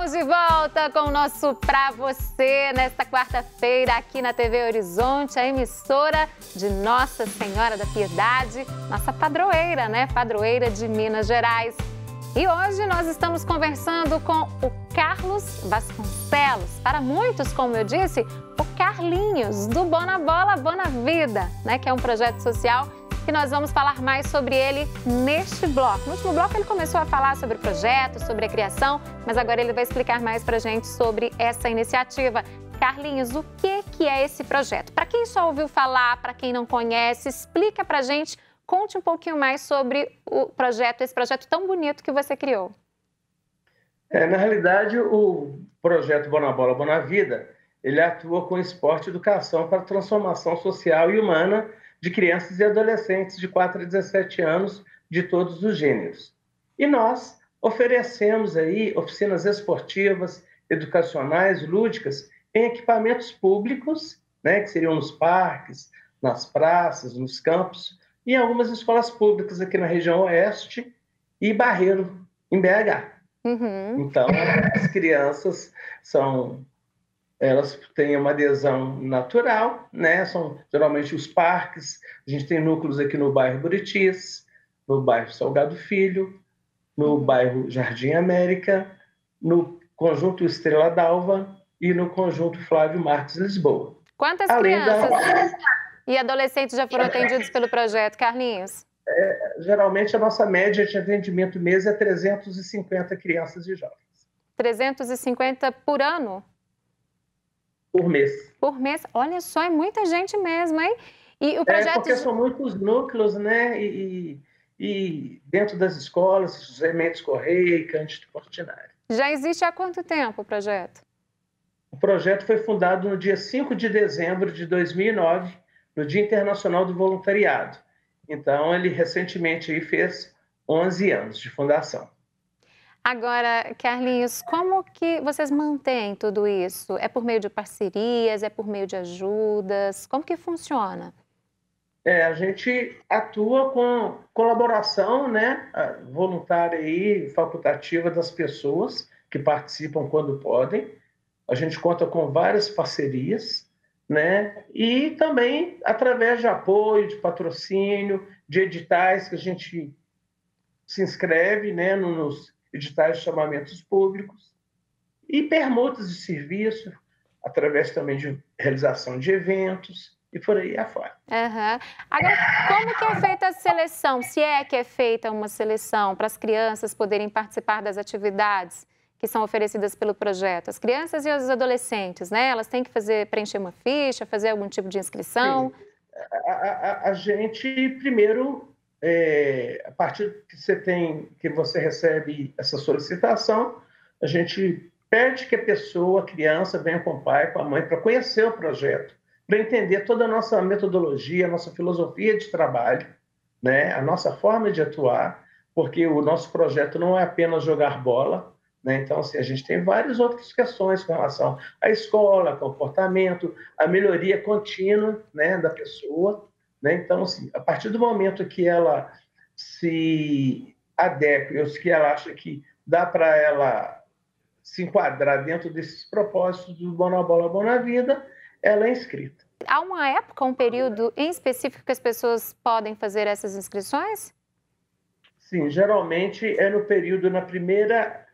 Estamos de volta com o nosso Pra Você nesta quarta-feira aqui na TV Horizonte, a emissora de Nossa Senhora da Piedade, nossa padroeira, né? Padroeira de Minas Gerais. E hoje nós estamos conversando com o Carlos Vasconcelos. Para muitos, como eu disse, o Carlinhos, do Bona Bola, Bona Vida, né? Que é um projeto social que nós vamos falar mais sobre ele neste bloco. No último bloco ele começou a falar sobre o projeto, sobre a criação, mas agora ele vai explicar mais para gente sobre essa iniciativa. Carlinhos, o que, que é esse projeto? Para quem só ouviu falar, para quem não conhece, explica para gente, conte um pouquinho mais sobre o projeto, esse projeto tão bonito que você criou. É, na realidade, o projeto Bona Bola, Bona Vida, ele atua com esporte e educação para transformação social e humana de crianças e adolescentes de 4 a 17 anos de todos os gêneros. E nós oferecemos aí oficinas esportivas, educacionais, lúdicas em equipamentos públicos, né, que seriam nos parques, nas praças, nos campos e em algumas escolas públicas aqui na região oeste e Barreiro, em BH. Uhum. Então, as crianças são elas têm uma adesão natural, né? São geralmente os parques. A gente tem núcleos aqui no bairro Buritis, no bairro Salgado Filho, no uhum. bairro Jardim América, no conjunto Estrela d'Alva e no conjunto Flávio Marques Lisboa. Quantas Além crianças da... e adolescentes já foram atendidos pelo projeto, Carlinhos? É, geralmente a nossa média de atendimento mês é 350 crianças e jovens. 350 por ano? Por mês. Por mês, olha só, é muita gente mesmo, hein? E o é, projeto... É porque são muitos núcleos, né? E, e dentro das escolas, José Mendes Correia e Cândido Portinari. Já existe há quanto tempo o projeto? O projeto foi fundado no dia 5 de dezembro de 2009, no Dia Internacional do Voluntariado. Então, ele recentemente aí fez 11 anos de fundação. Agora, Carlinhos, como que vocês mantêm tudo isso? É por meio de parcerias, é por meio de ajudas? Como que funciona? É, a gente atua com colaboração né, voluntária e facultativa das pessoas que participam quando podem. A gente conta com várias parcerias, né? E também através de apoio, de patrocínio, de editais que a gente se inscreve, né, nos editais de chamamentos públicos e permutas de serviço, através também de realização de eventos e por aí afora. Uhum. Agora, como que é feita a seleção? Se é que é feita uma seleção para as crianças poderem participar das atividades que são oferecidas pelo projeto? As crianças e os adolescentes, né? Elas têm que fazer preencher uma ficha, fazer algum tipo de inscrição? A, a, a, gente primeiro é, a partir que você tem, que você recebe essa solicitação, a gente pede que a pessoa, a criança, venha com o pai, com a mãe, para conhecer o projeto, para entender toda a nossa metodologia, a nossa filosofia de trabalho, né, a nossa forma de atuar, porque o nosso projeto não é apenas jogar bola, né? Então, assim, a gente tem várias outras questões com relação à escola, comportamento, a melhoria contínua né, da pessoa, né? Então, assim, a partir do momento que ela se adequa, ou que ela acha que dá para ela se enquadrar dentro desses propósitos do Bona Bola Bona Vida, ela é inscrita. Há uma época, um período em específico que as pessoas podem fazer essas inscrições? Sim, geralmente é no período, na primeira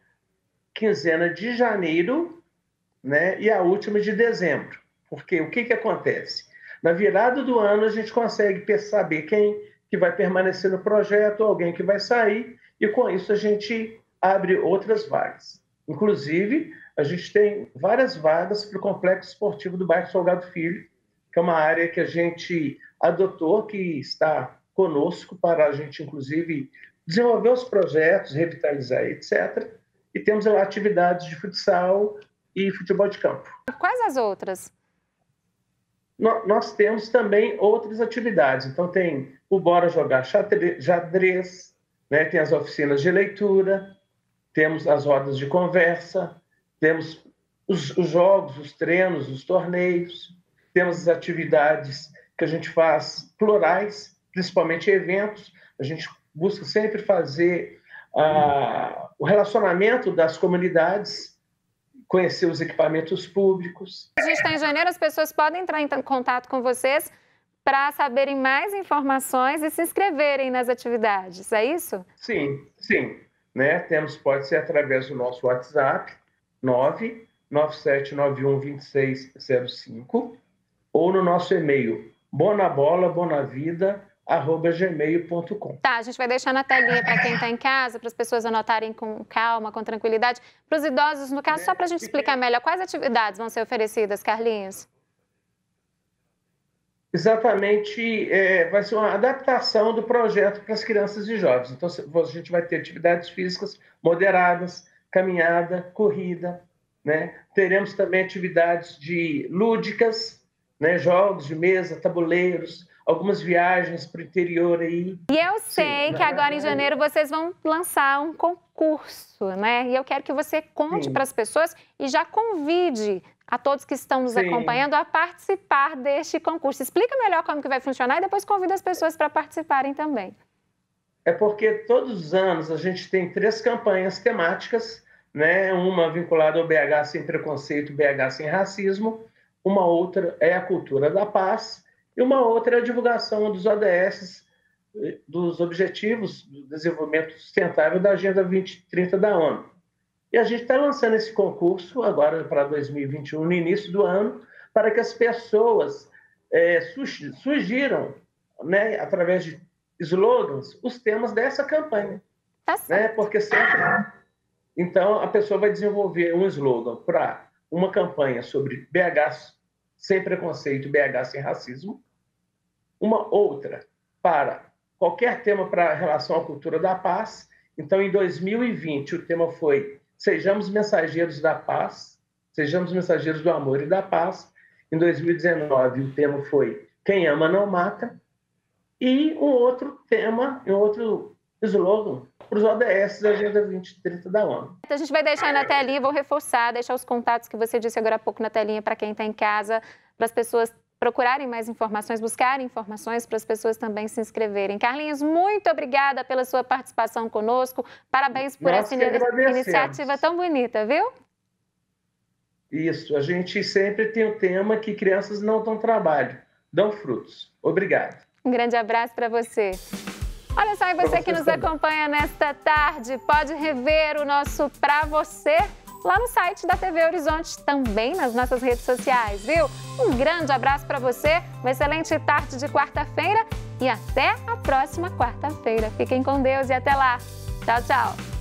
quinzena de janeiro né, e a última de dezembro. Porque o que, que acontece? Na virada do ano, a gente consegue saber quem que vai permanecer no projeto, alguém que vai sair, e com isso a gente abre outras vagas. Inclusive, a gente tem várias vagas para o Complexo Esportivo do bairro Salgado Filho, que é uma área que a gente adotou, que está conosco para a gente, inclusive, desenvolver os projetos, revitalizar, etc. E temos lá atividades de futsal e futebol de campo. Quais as outras? Nós temos também outras atividades. Então, tem o Bora Jogar Xadrez, né? tem as oficinas de leitura, temos as rodas de conversa, temos os, os jogos, os treinos, os torneios, temos as atividades que a gente faz plurais, principalmente eventos. A gente busca sempre fazer ah, o relacionamento das comunidades conhecer os equipamentos públicos. A gente está em janeiro, as pessoas podem entrar em contato com vocês para saberem mais informações e se inscreverem nas atividades, é isso? Sim, sim. Né? Temos, pode ser através do nosso WhatsApp, 997912605, ou no nosso e-mail, bonabolabonavida.gmail.com. Tá, a gente vai deixar na telinha para quem está em casa, para as pessoas anotarem com calma, com tranquilidade. Para os idosos, no caso, só para a gente explicar melhor, quais atividades vão ser oferecidas, Carlinhos? exatamente é, vai ser uma adaptação do projeto para as crianças e jovens. Então, a gente vai ter atividades físicas moderadas, caminhada, corrida, né? Teremos também atividades de lúdicas, né? Jogos de mesa, tabuleiros, algumas viagens para o interior aí. E eu sei Sim, que agora em janeiro vocês vão lançar um concurso, né? E eu quero que você conte para as pessoas e já convide a todos que estão nos Sim. acompanhando a participar deste concurso. Explica melhor como que vai funcionar e depois convida as pessoas para participarem também. É porque todos os anos a gente tem três campanhas temáticas, né? Uma vinculada ao BH sem preconceito, BH sem racismo, uma outra é a cultura da paz e uma outra é a divulgação dos ODS, dos Objetivos do Desenvolvimento Sustentável da Agenda 2030 da ONU. E a gente está lançando esse concurso agora para 2021, no início do ano, para que as pessoas é, sugiram, né, através de slogans, os temas dessa campanha. Tá né? Porque sempre. Então, a pessoa vai desenvolver um slogan para uma campanha sobre BH sem preconceito, BH sem racismo, uma outra para qualquer tema para relação à cultura da paz. Então, em 2020, o tema foi Sejamos mensageiros da paz, sejamos mensageiros do amor e da paz. Em 2019, o tema foi Quem ama não mata. E um outro tema, um outro slogan para os ODS da Agenda 2030 da ONU. A gente vai deixar na telinha, vou reforçar, deixar os contatos que você disse agora há pouco na telinha para quem está em casa, para as pessoas procurarem mais informações, buscarem informações para as pessoas também se inscreverem. Carlinhos, muito obrigada pela sua participação conosco. Parabéns por Nós essa iniciativa tão bonita, viu? Isso, a gente sempre tem o tema que crianças não dão trabalho, dão frutos. Obrigado. Um grande abraço para você. Olha só, e você que nos acompanha nesta tarde, pode rever o nosso Pra Você lá no site da TV Horizonte, também nas nossas redes sociais, viu? Um grande abraço para você, uma excelente tarde de quarta-feira e até a próxima quarta-feira. Fiquem com Deus e até lá. Tchau, tchau.